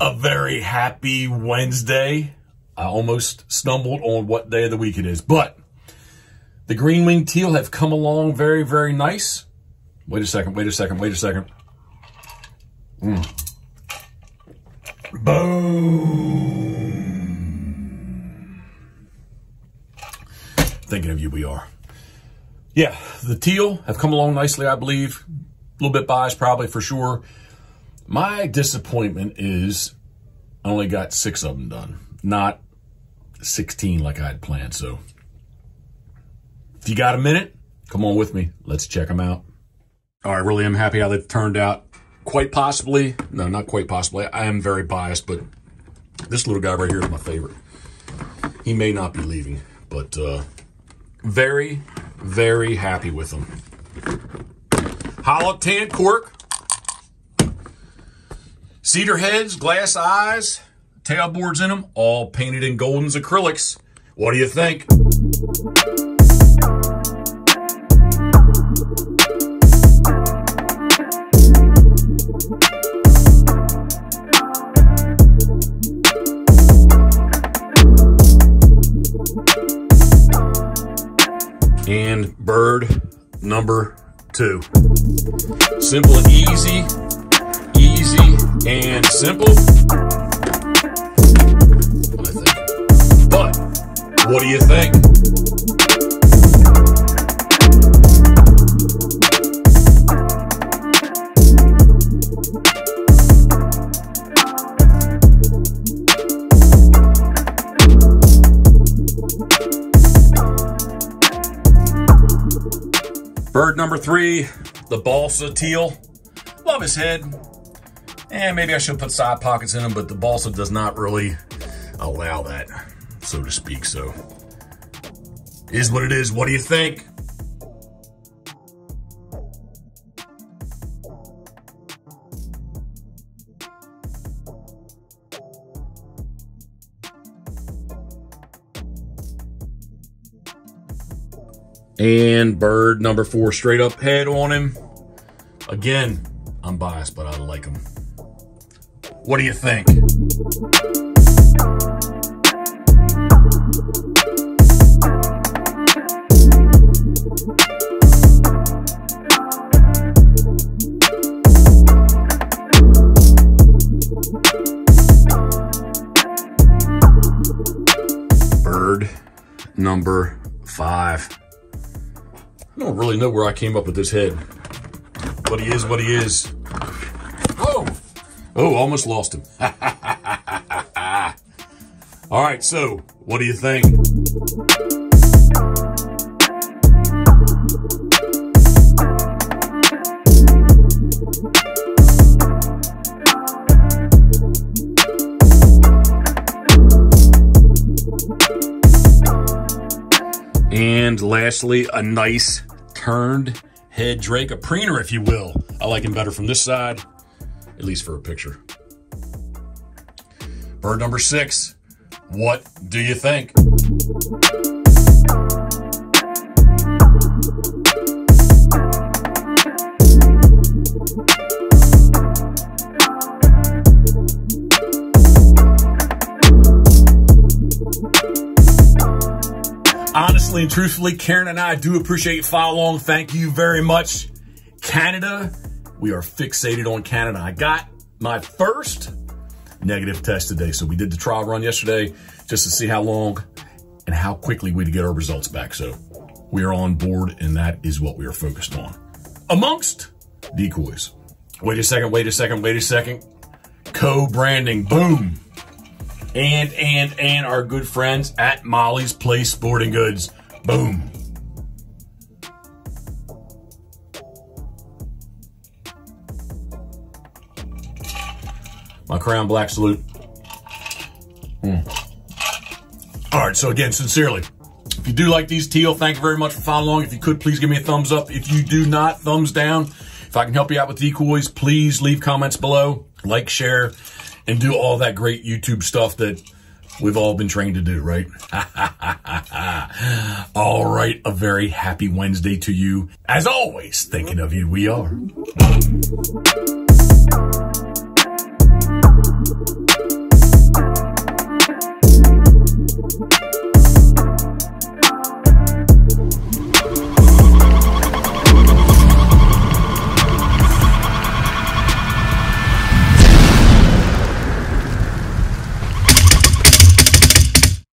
a very happy Wednesday. I almost stumbled on what day of the week it is, but the green wing teal have come along very, very nice. Wait a second, wait a second, wait a second. Mm. Boom. Thinking of you, we are. Yeah, the teal have come along nicely, I believe. A little bit biased, probably for sure. My disappointment is I only got six of them done, not 16 like I had planned. So if you got a minute, come on with me. Let's check them out. All right, really am happy how they turned out. Quite possibly, no, not quite possibly. I am very biased, but this little guy right here is my favorite. He may not be leaving, but uh, very, very happy with him. Hollow tan cork. Cedar heads, glass eyes, tailboards in them, all painted in Golden's acrylics. What do you think? and bird number two. Simple and easy, easy and simple. But what do you think? Bird number three, the balsa teal. Love his head. And maybe I should put side pockets in them, but the balsa does not really allow that, so to speak. So, is what it is. What do you think? And bird number four, straight up head on him. Again, I'm biased, but I like him. What do you think? Bird number five. I don't really know where I came up with this head. But he is what he is. Oh! Almost lost him. All right, so what do you think? And lastly, a nice turned head drake, a preener, if you will. I like him better from this side, at least for a picture. Bird number six, what do you think? honestly and truthfully, Karen and I do appreciate you follow along. Thank you very much. Canada, we are fixated on Canada. I got my first negative test today. So we did the trial run yesterday just to see how long and how quickly we'd get our results back. So we are on board and that is what we are focused on. Amongst decoys. Wait a second, wait a second, wait a second. Co-branding, boom and, and, and our good friends at Molly's Place Sporting Goods. Boom. My Crown Black salute. Mm. All right, so again, sincerely, if you do like these teal, thank you very much for following along. If you could, please give me a thumbs up. If you do not, thumbs down. If I can help you out with decoys, please leave comments below, like, share, and do all that great YouTube stuff that we've all been trained to do, right? all right, a very happy Wednesday to you. As always, thinking of you, we are.